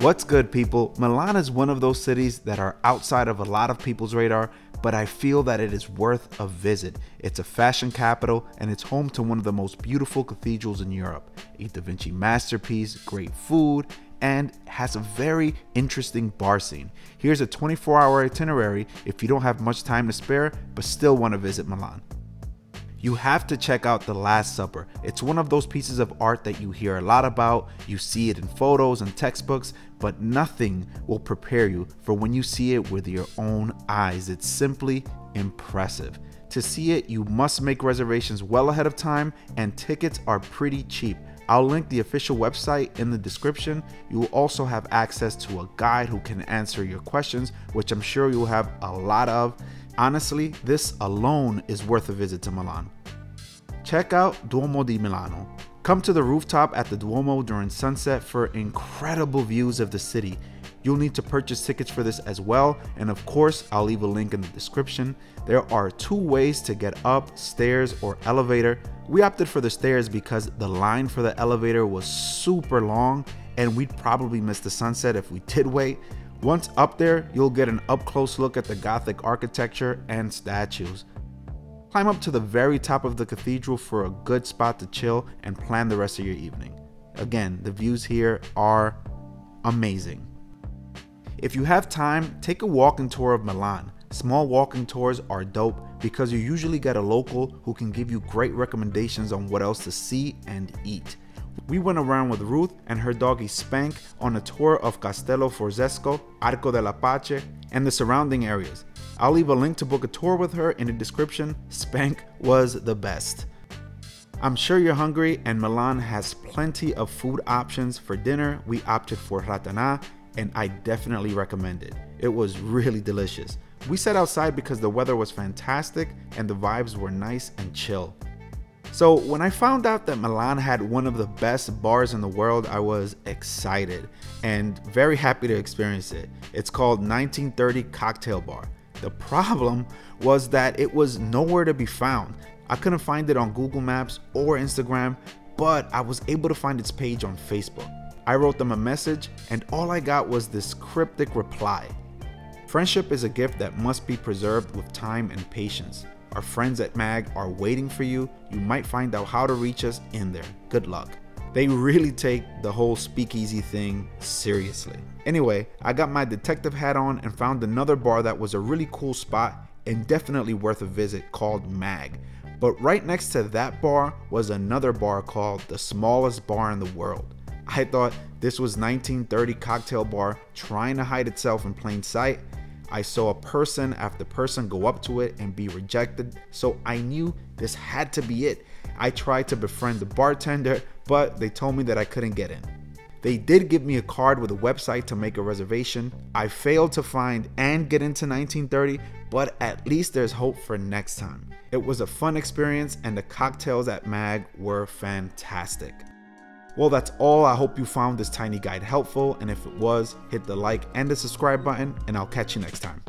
What's good, people? Milan is one of those cities that are outside of a lot of people's radar, but I feel that it is worth a visit. It's a fashion capital and it's home to one of the most beautiful cathedrals in Europe, a Da Vinci masterpiece, great food, and has a very interesting bar scene. Here's a 24 hour itinerary if you don't have much time to spare but still want to visit Milan you have to check out The Last Supper. It's one of those pieces of art that you hear a lot about, you see it in photos and textbooks, but nothing will prepare you for when you see it with your own eyes. It's simply impressive. To see it, you must make reservations well ahead of time, and tickets are pretty cheap. I'll link the official website in the description. You will also have access to a guide who can answer your questions, which I'm sure you'll have a lot of. Honestly, this alone is worth a visit to Milan. Check out Duomo di Milano. Come to the rooftop at the Duomo during sunset for incredible views of the city. You'll need to purchase tickets for this as well, and of course, I'll leave a link in the description. There are two ways to get up stairs or elevator. We opted for the stairs because the line for the elevator was super long and we'd probably miss the sunset if we did wait. Once up there, you'll get an up close look at the Gothic architecture and statues. Climb up to the very top of the cathedral for a good spot to chill and plan the rest of your evening. Again, the views here are amazing. If you have time, take a walking tour of Milan. Small walking tours are dope because you usually get a local who can give you great recommendations on what else to see and eat. We went around with Ruth and her doggy Spank on a tour of Castello Sforzesco, Arco della Pace, and the surrounding areas. I'll leave a link to book a tour with her in the description. Spank was the best. I'm sure you're hungry and Milan has plenty of food options for dinner. We opted for Ratana and I definitely recommend it. It was really delicious. We sat outside because the weather was fantastic and the vibes were nice and chill. So when I found out that Milan had one of the best bars in the world, I was excited and very happy to experience it. It's called 1930 Cocktail Bar. The problem was that it was nowhere to be found. I couldn't find it on Google Maps or Instagram, but I was able to find its page on Facebook. I wrote them a message and all I got was this cryptic reply. Friendship is a gift that must be preserved with time and patience. Our friends at MAG are waiting for you. You might find out how to reach us in there. Good luck. They really take the whole speakeasy thing seriously. Anyway, I got my detective hat on and found another bar that was a really cool spot and definitely worth a visit called MAG. But right next to that bar was another bar called the smallest bar in the world. I thought this was 1930 cocktail bar trying to hide itself in plain sight I saw a person after person go up to it and be rejected, so I knew this had to be it. I tried to befriend the bartender, but they told me that I couldn't get in. They did give me a card with a website to make a reservation. I failed to find and get into 1930, but at least there's hope for next time. It was a fun experience and the cocktails at MAG were fantastic. Well, that's all. I hope you found this tiny guide helpful, and if it was, hit the like and the subscribe button, and I'll catch you next time.